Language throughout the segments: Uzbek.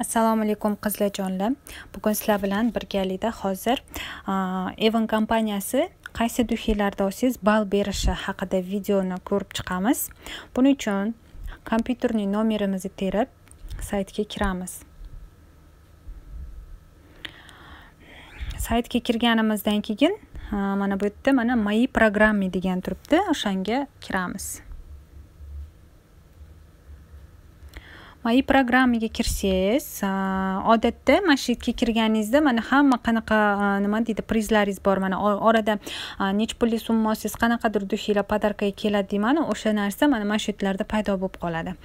assalomu alaykum qizlarjonlar. Bugun sizlar bilan birgalikda hozir evon kompaniyasi qaysi duxiylarda olsangiz ball berishi haqida videoni ko'rib chiqamiz. Buning uchun kompyuterning nomerimizni terib saytga kiramiz. Saytga kirganimizdan keyin mana bu yerda mana мои программы degan turibdi o'shanga kiramiz. Мои программаga kirsangiz odatda mana shu yerga kirganingizda mana hamma qanaqa nima deydi prizlaringiz bor mana orada necha pullik summa olsangiz qanaqadir duxiylar podarkaga keladi deymanu o'sha narsa mana mana shu yerlarda paydo bo'lib qoladi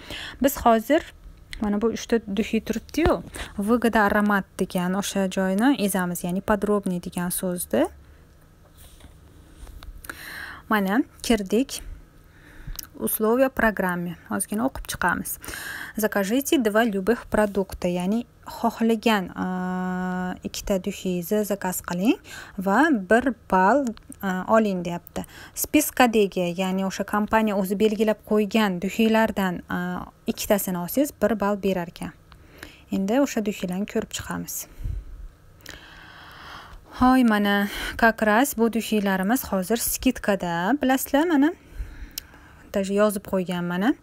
biz hozir mana bu uchta duhi turibdiyu выгода aromat degan o'sha joyni ezamiz ya'ni подробный degan so'zni mana kirdik условия программе ozgina o'qib chiqamiz закажите два любых продукта. Ya'ni xohlagan ikkita duxiyni zakaz qiling va bir ball oling deyapti spiskadagi ya'ni o'sha kompaniya o'zi belgilab qo'ygan duxiylardan ikkitasini olsangiz bir ball berar ekan endi o'sha duxiylarni ko'rib chiqamiz hoy mana как раз bu duxiylarimiz hozir skidkada bilasizlar mana даже yozib qo'ygan mana.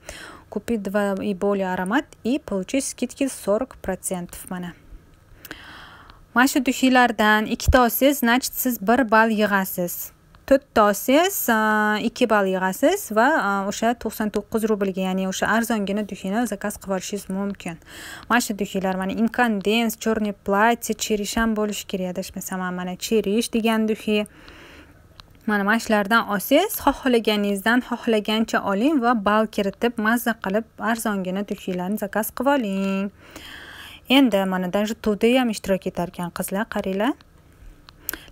Купить два и более аромат и получить скидки 40 процентов mana. Mana shu duxiylardan ikkita olsangiz значит siz bir ball yig'asiz. To'rtta olsangiz э, ikki ball yig'asiz va э, o'sha to'qson to'qqiz rublga ya'ni o'sha arzongina duxiyni zakaz qilib yuborishingiz mumkin. Mana shu duxiylar mana inkondens черный платье cherish bo'lishi kerak adashmasam mana cherish degan duxiy mana mana shulardan olsangiz xohlaganingizdan xohlagancha oling va ball kiritib mazza qilib arzongina duxiylarni zakaz qilib oling. Endi mana даже to'da ham ishtirok etar ekan qizlar qaranglar.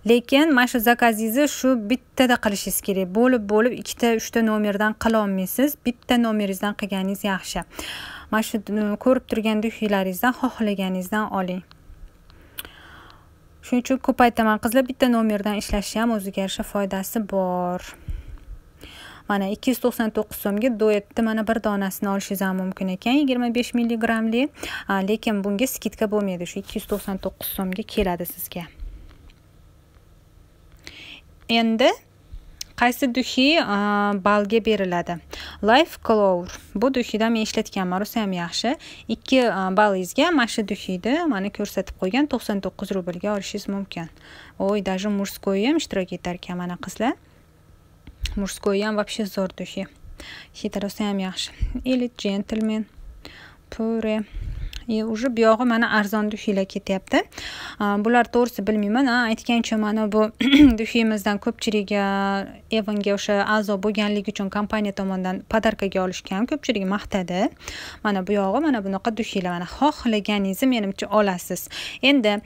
Lekin mana shu zakazingizni shu bittada qilishingiz kerak. Bo'lib bo'lib ikkita uchta nomerdan qilolmaysiz bitta nomeringizdan qilganingiz yaxshi. Mana shu ko'rib turgan duxiylaringizdan xohlaganingizdan oling. Shuning uchun ko'p aytaman qizlar bitta nomerdan ishlashi ham o'ziga yarasha foydasi bor. Mana ikki yuz to'qson to'qqiz so'mga duetni mana bir donasini olishingiz ham mumkin ekan. Yigirma besh milligramli. Lekin bunga skidka bo'lmaydi. Shu ikki yuz to'qson to'qqiz so'mga keladi sizga. Endi qaysi duhi balga beriladi? Life color bu duxiydan men ishlatganman rosa ham yaxshi ikki e, ballingizga mana shu duxiyni mana ko'rsatib qo'ygan to'qson to'qqiz rublga olishingiz mumkin oy даже мужской ham ishtirok etar ekan mana qizlar мужской ham вообще zo'r dushi hidi rosa ham yaxshi или gentleman. Pure уже buyog'i mana arzon duxiylar ketyapti bular to'g'risi bilmayman aytgancha mana bu duxiyimizdan ko'pchiligi evanga o'sha a'zo bo'lganligi uchun kompaniya tomonidan podarkaga olishgan ko'pchiligi maqtadi mana bu yog'i mana bunaqa duxiylar mana xohlaganingizni menimcha olasiz endi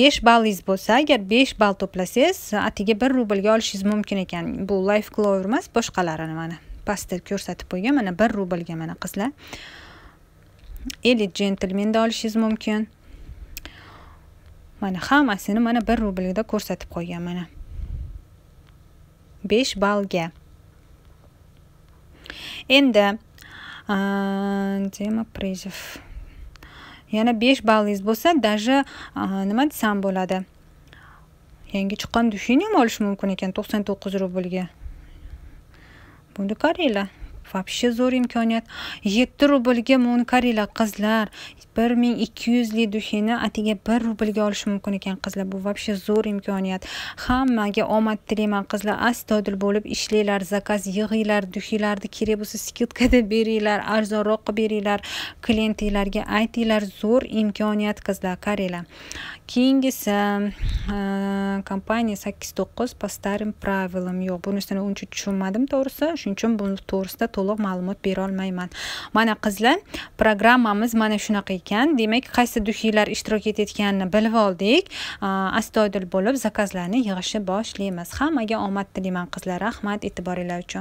besh ballingiz bo'lsa agar besh ball to'plasangiz atigi bir rublga olishingiz mumkin ekan bu life clover emas boshqalarini mana pastda ko'rsatib qo'ygan mana bir rublga mana qizlar elit jentlmenda olishingiz mumkin mana hammasini mana bir rublda ko'rsatib qo'ygan mana besh ballga endi tema призов yana besh ballingiz bo'lsa даже nima desam bo'ladi yangi chiqqan dushini ham olish mumkin ekan to'qson to'qqiz rublga buni qaranglar вообще zo'r imkoniyat yetti rublga buni qizlar bir ming ikki yuzli duxini atigi bir rublga olish mumkin ekan qizlar bu вообще zo'r imkoniyat hammaga omad tilayman qizlar astoydil bo'lib ishlanglar zakaz yig'inglar duxiylarni kerak bo'lsa skidkada beringlar arzonroq qilib beringlar klientinglarga aytinglar zo'r imkoniyat qizlar qaranglar keyingisi kompaniya sakkiz to'qqiz по старым правилам. Yo'q bunisini uncha tushunmadim to'g'risi shuning uchun buni to'g'risida to'liq ma'lumot berolmayman. Mana qizlar programmamiz mana shunaqa ekan. Demak qaysi duxiylar ishtirok etayotganini bilib oldik. Astoydil bo'lib zakazlarni yig'ishni boshlaymiz. Hammaga omad tilayman qizlar. Rahmat e'tiboringlar uchun.